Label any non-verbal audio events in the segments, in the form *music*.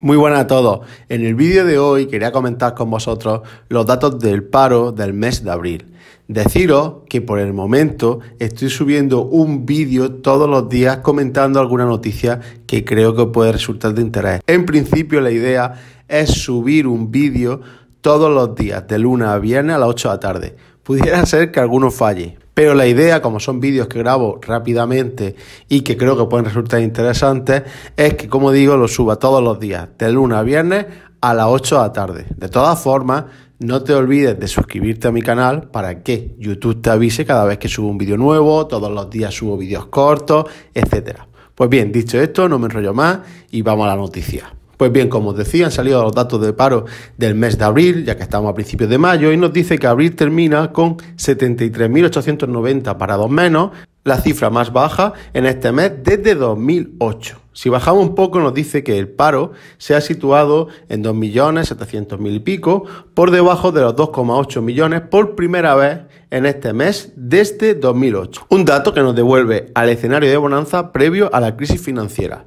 Muy buenas a todos. En el vídeo de hoy quería comentar con vosotros los datos del paro del mes de abril. Deciros que por el momento estoy subiendo un vídeo todos los días comentando alguna noticia que creo que puede resultar de interés. En principio la idea es subir un vídeo todos los días, de lunes a viernes a las 8 de la tarde. Pudiera ser que alguno falle, pero la idea, como son vídeos que grabo rápidamente y que creo que pueden resultar interesantes, es que, como digo, lo suba todos los días, de lunes a viernes a las 8 de la tarde. De todas formas, no te olvides de suscribirte a mi canal para que YouTube te avise cada vez que subo un vídeo nuevo, todos los días subo vídeos cortos, etc. Pues bien, dicho esto, no me enrollo más y vamos a la noticia. Pues bien, como os decía, han salido los datos de paro del mes de abril, ya que estamos a principios de mayo, y nos dice que abril termina con 73.890 parados menos, la cifra más baja en este mes desde 2008. Si bajamos un poco nos dice que el paro se ha situado en 2.700.000 y pico, por debajo de los 2,8 millones por primera vez en este mes desde 2008. Un dato que nos devuelve al escenario de bonanza previo a la crisis financiera.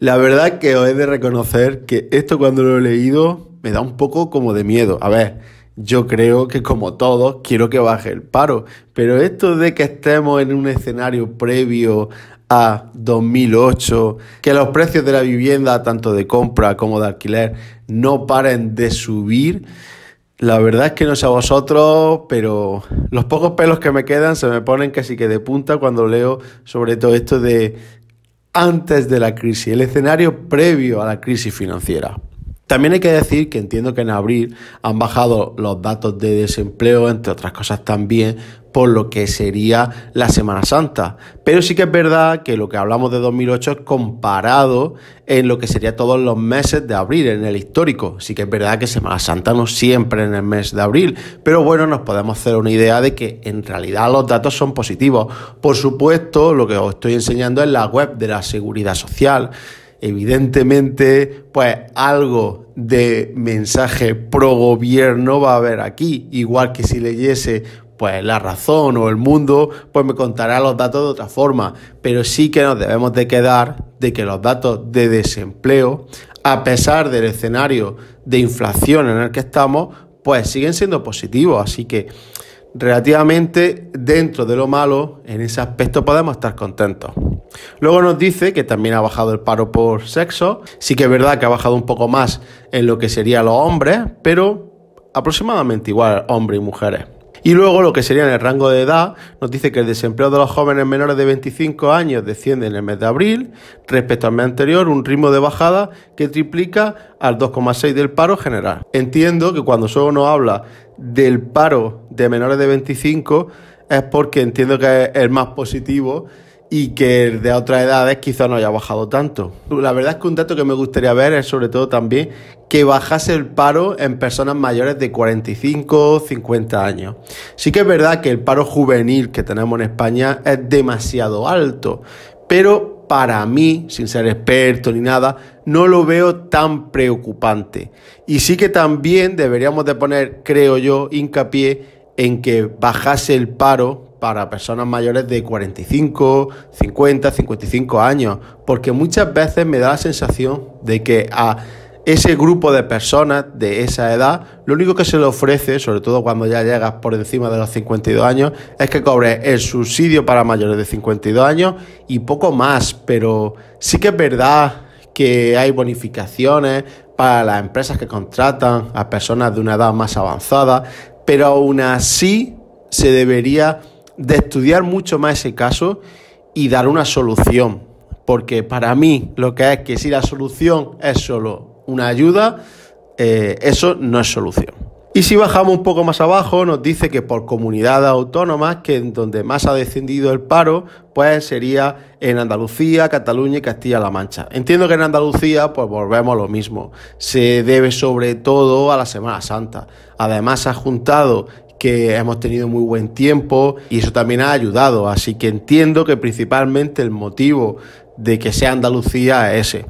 La verdad que os he de reconocer que esto cuando lo he leído me da un poco como de miedo. A ver, yo creo que como todos quiero que baje el paro, pero esto de que estemos en un escenario previo a 2008, que los precios de la vivienda, tanto de compra como de alquiler, no paren de subir, la verdad es que no sé a vosotros, pero los pocos pelos que me quedan se me ponen casi que de punta cuando leo sobre todo esto de antes de la crisis, el escenario previo a la crisis financiera. También hay que decir que entiendo que en abril han bajado los datos de desempleo, entre otras cosas también, por lo que sería la Semana Santa. Pero sí que es verdad que lo que hablamos de 2008 es comparado en lo que sería todos los meses de abril, en el histórico. Sí que es verdad que Semana Santa no siempre en el mes de abril, pero bueno, nos podemos hacer una idea de que en realidad los datos son positivos. Por supuesto, lo que os estoy enseñando es la web de la Seguridad Social. Evidentemente, pues algo de mensaje pro gobierno va a haber aquí, igual que si leyese pues la razón o el mundo, pues me contará los datos de otra forma. Pero sí que nos debemos de quedar de que los datos de desempleo, a pesar del escenario de inflación en el que estamos, pues siguen siendo positivos. Así que relativamente dentro de lo malo, en ese aspecto podemos estar contentos. Luego nos dice que también ha bajado el paro por sexo. Sí que es verdad que ha bajado un poco más en lo que serían los hombres, pero aproximadamente igual hombres y mujeres. Y luego lo que sería en el rango de edad, nos dice que el desempleo de los jóvenes menores de 25 años desciende en el mes de abril respecto al mes anterior, un ritmo de bajada que triplica al 2,6 del paro general. Entiendo que cuando solo nos habla del paro de menores de 25 es porque entiendo que es el más positivo y que de otras edades quizá no haya bajado tanto. La verdad es que un dato que me gustaría ver es sobre todo también que bajase el paro en personas mayores de 45 50 años. Sí que es verdad que el paro juvenil que tenemos en España es demasiado alto, pero para mí, sin ser experto ni nada, no lo veo tan preocupante. Y sí que también deberíamos de poner, creo yo, hincapié en que bajase el paro para personas mayores de 45, 50, 55 años, porque muchas veces me da la sensación de que a ese grupo de personas de esa edad, lo único que se le ofrece, sobre todo cuando ya llegas por encima de los 52 años, es que cobre el subsidio para mayores de 52 años y poco más, pero sí que es verdad que hay bonificaciones para las empresas que contratan a personas de una edad más avanzada, pero aún así se debería de estudiar mucho más ese caso y dar una solución. Porque para mí lo que es que si la solución es solo una ayuda, eh, eso no es solución. Y si bajamos un poco más abajo, nos dice que por comunidades autónomas, que en donde más ha descendido el paro, pues sería en Andalucía, Cataluña y Castilla-La Mancha. Entiendo que en Andalucía, pues volvemos a lo mismo. Se debe sobre todo a la Semana Santa. Además, ha juntado que hemos tenido muy buen tiempo y eso también ha ayudado. Así que entiendo que principalmente el motivo de que sea Andalucía es ese.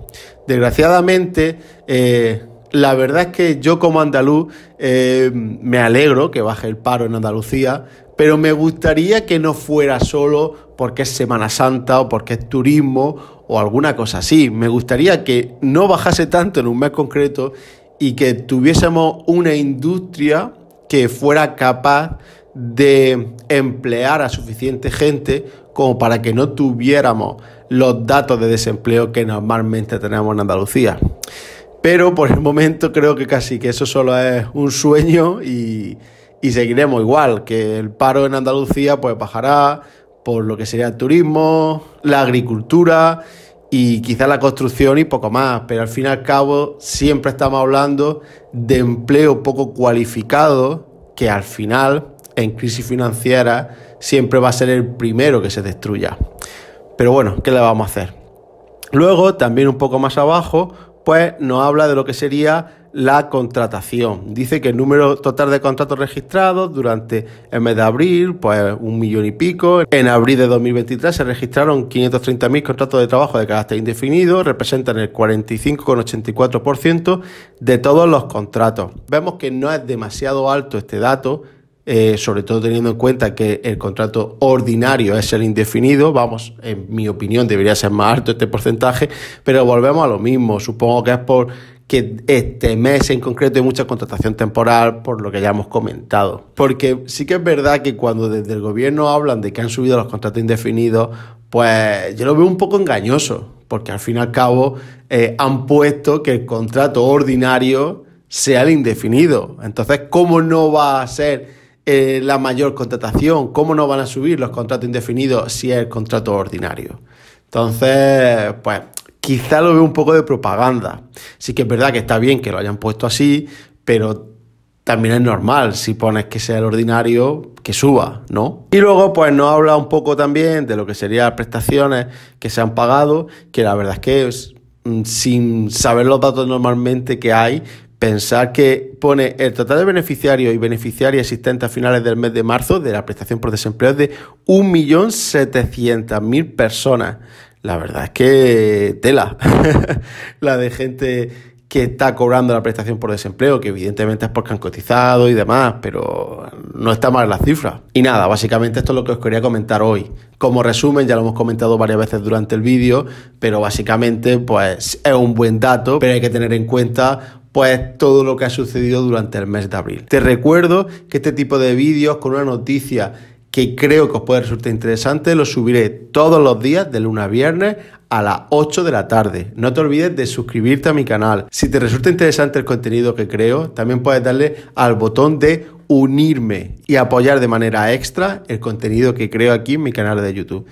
Desgraciadamente, eh, la verdad es que yo como andaluz eh, me alegro que baje el paro en Andalucía, pero me gustaría que no fuera solo porque es Semana Santa o porque es turismo o alguna cosa así. Me gustaría que no bajase tanto en un mes concreto y que tuviésemos una industria que fuera capaz de emplear a suficiente gente como para que no tuviéramos los datos de desempleo que normalmente tenemos en Andalucía. Pero por el momento creo que casi que eso solo es un sueño y, seguiremos igual, que el paro en Andalucía pues bajará por lo que sería el turismo, la agricultura y quizá la construcción y poco más, pero al fin y al cabo siempre estamos hablando de empleo poco cualificado que al final en crisis financiera siempre va a ser el primero que se destruya. Pero bueno, ¿qué le vamos a hacer? Luego, también un poco más abajo, pues nos habla de lo que sería la contratación. Dice que el número total de contratos registrados durante el mes de abril, pues un millón y pico. En abril de 2023 se registraron 530.000 contratos de trabajo de carácter indefinido, representan el 45,84% de todos los contratos. Vemos que no es demasiado alto este dato, eh, sobre todo teniendo en cuenta que el contrato ordinario es el indefinido, vamos, en mi opinión debería ser más alto este porcentaje, pero volvemos a lo mismo, supongo que es por que este mes en concreto hay mucha contratación temporal, por lo que ya hemos comentado. Porque sí que es verdad que cuando desde el gobierno hablan de que han subido los contratos indefinidos, pues yo lo veo un poco engañoso, porque al fin y al cabo eh, han puesto que el contrato ordinario sea el indefinido. Entonces, ¿cómo no va a ser eh, la mayor contratación, cómo no van a subir los contratos indefinidos si es el contrato ordinario. Entonces, pues quizá lo veo un poco de propaganda. Sí que es verdad que está bien que lo hayan puesto así, pero también es normal si pones que sea el ordinario que suba, ¿no? Y luego pues nos habla un poco también de lo que serían las prestaciones que se han pagado, que la verdad es que es, mm, sin saber los datos normalmente que hay, Pensar que pone el total de beneficiarios y beneficiarias existentes a finales del mes de marzo de la prestación por desempleo es de 1.700.000 personas. La verdad es que tela *laughs* la de gente que está cobrando la prestación por desempleo, que evidentemente es porque han cotizado y demás, pero no está mal la cifra. Y nada, básicamente esto es lo que os quería comentar hoy. Como resumen, ya lo hemos comentado varias veces durante el vídeo, pero básicamente pues es un buen dato, pero hay que tener en cuenta pues todo lo que ha sucedido durante el mes de abril. Te recuerdo que este tipo de vídeos con una noticia que creo que os puede resultar interesante, los subiré todos los días de lunes a viernes a las 8 de la tarde. No te olvides de suscribirte a mi canal. Si te resulta interesante el contenido que creo, también puedes darle al botón de unirme y apoyar de manera extra el contenido que creo aquí en mi canal de YouTube.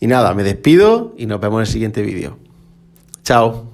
Y nada, me despido y nos vemos en el siguiente vídeo. Chao.